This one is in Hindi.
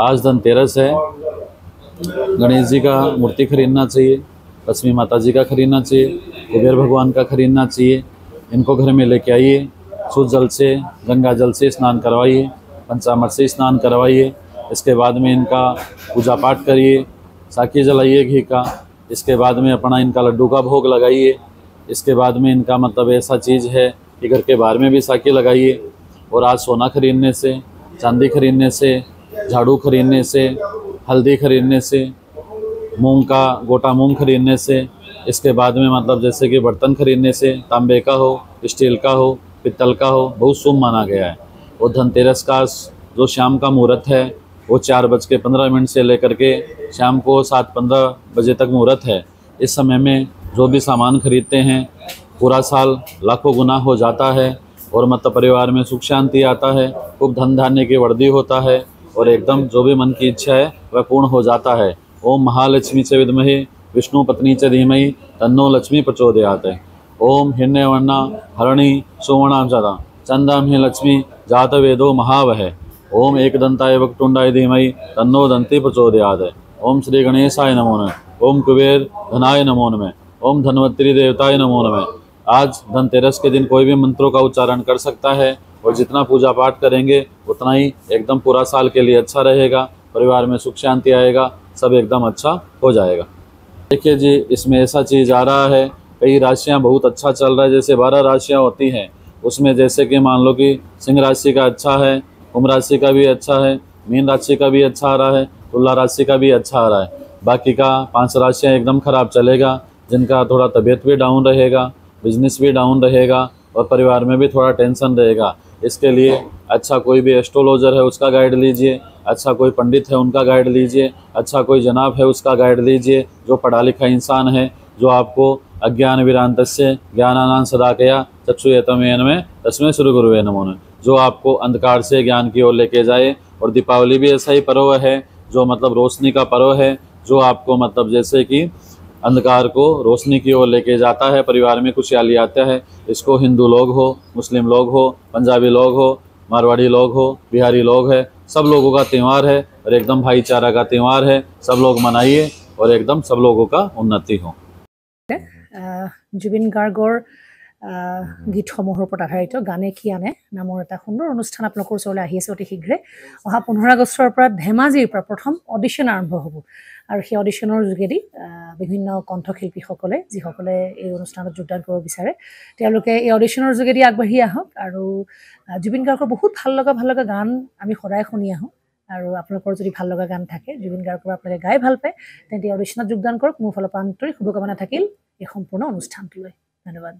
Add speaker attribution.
Speaker 1: आज धनतेरस है। गणेश जी का मूर्ति खरीदना चाहिए, लक्ष्मी माता जी का खरीदना चाहिए, कुबेर भगवान का खरीदना चाहिए। इनको घर में लेके आइए, शुद्ध जल से, गंगा जल से स्नान करवाइए, पंचामृत से स्नान करवाइए। इसके बाद में इनका पूजा पाठ करिए, साकी जलाइए घी का। इसके बाद में अपना इनका लड्डू का भोग लगाइए। इसके बाद में इनका मतलब ऐसा चीज़ है कि घर के बाहर में भी साकी लगाइए। और आज सोना खरीदने से, चांदी खरीदने से झाड़ू खरीदने से, हल्दी खरीदने से, मूंग का गोटा मूंग खरीदने से, इसके बाद में मतलब जैसे कि बर्तन खरीदने से, तांबे का हो, स्टील का हो, पित्तल का हो, बहुत शुभ माना गया है। और धनतेरस का जो शाम का मुहूर्त है, वो चार बज के पंद्रह मिनट से लेकर के शाम को सात पंद्रह बजे तक मुहूर्त है। इस समय में जो भी सामान खरीदते हैं, पूरा साल लाखों गुना हो जाता है और मतलब परिवार में सुख शांति आता है, खूब धन धान्य की वर्दी होता है और एकदम जो भी मन की इच्छा है, वह पूर्ण हो जाता है। ओम महालक्ष्मी च विद्महे, विष्णु पत्नी च धीमहि, तन्नो लक्ष्मी प्रचोदयात। ओम हिरण्यवर्णा, हरणी सुवर्णाम सदा चंदाम ही लक्ष्मी जात वेदो महावह ओम एक दंताय वक्टुंडाय धीमहि, तन्नो दंती प्रचोदयात। ओम श्री गणेशाय नमो नमः। ओम कुबेर धनाय नमो नमः। ओम धनवंतरी देवताय नमो नमः। आज धनतेरस के दिन कोई भी मंत्रों का उच्चारण कर सकता है। और जितना पूजा पाठ करेंगे, उतना ही एकदम पूरा साल के लिए अच्छा रहेगा, परिवार में सुख शांति आएगा, सब एकदम अच्छा हो जाएगा। देखिए जी, इसमें ऐसा चीज़ आ रहा है, कई राशियाँ बहुत अच्छा चल रहा है, जैसे बारह राशियाँ होती हैं। उसमें जैसे कि मान लो कि सिंह राशि का अच्छा है, कुंभ राशि का भी अच्छा है, मीन राशि का भी अच्छा आ रहा है, तुला राशि का भी अच्छा आ रहा है। बाकी का पाँच राशियाँ एकदम खराब चलेगा, जिनका थोड़ा तबीयत भी डाउन रहेगा, बिज़नेस भी डाउन रहेगा और परिवार में भी थोड़ा टेंशन रहेगा। इसके लिए अच्छा कोई भी एस्ट्रोलॉजर है उसका गाइड लीजिए। अच्छा कोई पंडित है उनका गाइड लीजिए। अच्छा कोई जनाब है उसका गाइड लीजिए। जो पढ़ा लिखा इंसान है जो आपको अज्ञान विरांत से ज्ञानानान सदा कया चक्षुयतमेन में तस्में श्री गुरुवे नमो नमः। जो आपको अंधकार से ज्ञान की ओर लेके जाए और दीपावली भी ऐसा ही पर्व है जो मतलब रोशनी का पर्व है जो आपको मतलब जैसे कि अंधकार को रोशनी की ओर लेके जाता है, परिवार में खुशहाली आता है। इसको हिंदू लोग हो, मुस्लिम लोग हो, पंजाबी लोग हो, मारवाड़ी लोग हो, बिहारी लोग है, सब लोगों का त्यौहार है और एकदम भाईचारा का त्यौहार है। सब लोग मनाइए और एकदम सब लोगों का उन्नति हो।
Speaker 2: जुबिन गार्गोर গীতসমূহৰ ওপৰত আধাৰিত গানে কি আনে নামৰ এটা সুন্দৰ অনুষ্ঠান আপোনালোকৰ ওচৰলৈ আহি আছে অতি শীঘ্ৰে। অহা পোন্ধৰ আগষ্টৰ পৰা ধেমাজিৰ পৰা প্ৰথম অডিশ্যন আৰম্ভ হ'ব। আৰু সেই অডিশ্যনৰ যোগেদি বিভিন্ন কণ্ঠশিল্পীসকলে যিসকলে এই অনুষ্ঠানত যোগদান কৰিব বিচাৰে তেওঁলোকে এই অডিশ্যনৰ যোগেদি আগবাঢ়ি আহক। আৰু জুবিন গাৰ্গৰ বহুত ভাল লগা ভাল লগা গান আমি সদায় শুনি আহোঁ। আৰু আপোনালোকৰ যদি ভাল লগা গান থাকে জুবিন গাৰ্গৰ আপোনালোকে গাই ভাল পায় তেন্তে অডিশ্যনত যোগদান কৰক। মোৰ ফালৰ পৰা আন্তৰিক শুভকামনা থাকিল এই সম্পূৰ্ণ অনুষ্ঠানটোলৈ। ধন্যবাদ।